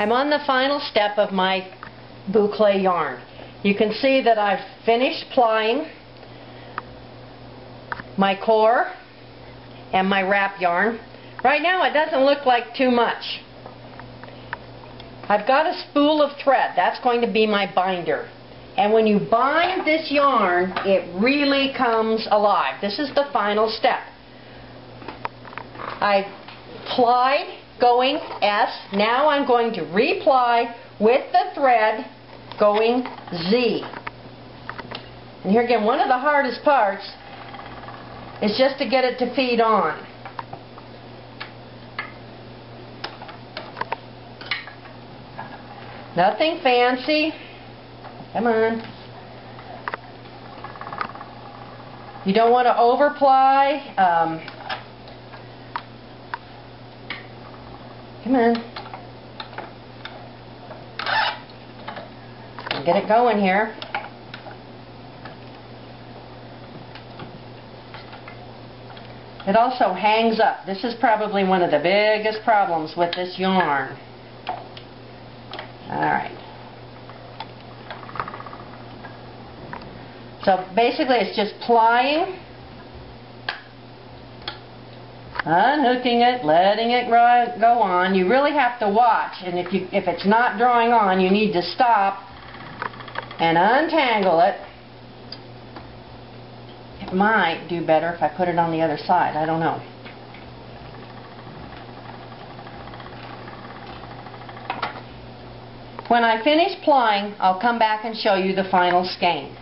I'm on the final step of my boucle yarn. You can see that I've finished plying my core and my wrap yarn. Right now it doesn't look like too much. I've got a spool of thread. That's going to be my binder. And when you bind this yarn, it really comes alive. This is the final step. I plied going S. Now I'm going to reply with the thread going Z. And here again, one of the hardest parts is just to get it to feed on. Nothing fancy. Come on. You don't want to overply. Um, Come on. Get it going here. It also hangs up. This is probably one of the biggest problems with this yarn. Alright. So basically it's just plying unhooking it, letting it go on. You really have to watch, and if, you, if it's not drawing on, you need to stop and untangle it. It might do better if I put it on the other side. I don't know. When I finish plying, I'll come back and show you the final skein.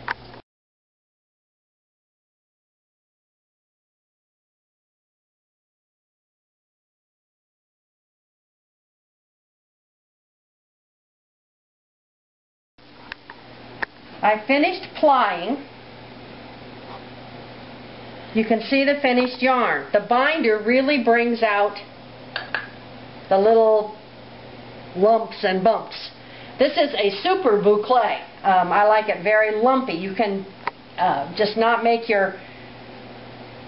I finished plying. You can see the finished yarn. The binder really brings out the little lumps and bumps. This is a super boucle. Um, I like it very lumpy. You can uh, just not make your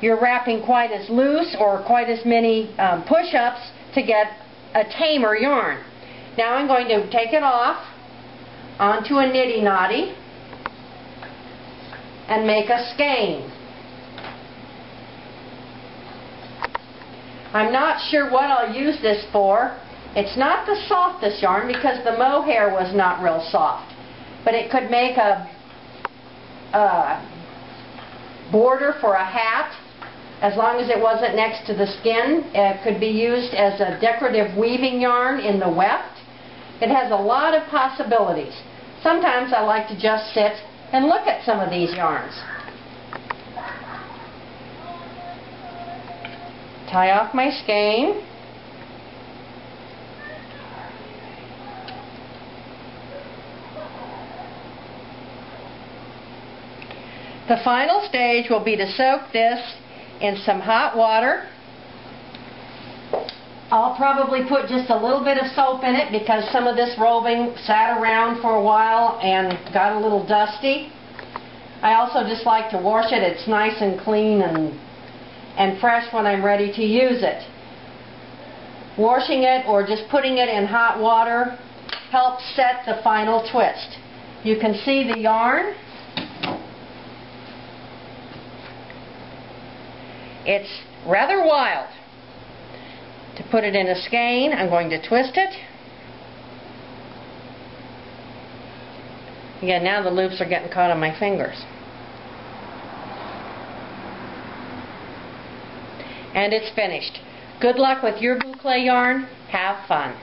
your wrapping quite as loose or quite as many um, push-ups to get a tamer yarn. Now I'm going to take it off onto a niddy noddy and make a skein. I'm not sure what I'll use this for. It's not the softest yarn because the mohair was not real soft. But it could make a, a border for a hat as long as it wasn't next to the skin. It could be used as a decorative weaving yarn in the weft. It has a lot of possibilities. Sometimes I like to just sit and look at some of these yarns. Tie off my skein. The final stage will be to soak this in some hot water I'll probably put just a little bit of soap in it because some of this roving sat around for a while and got a little dusty. I also just like to wash it. It's nice and clean and, and fresh when I'm ready to use it. Washing it or just putting it in hot water helps set the final twist. You can see the yarn. It's rather wild. Put it in a skein, I'm going to twist it. Again, now the loops are getting caught on my fingers. And it's finished. Good luck with your boucle yarn. Have fun.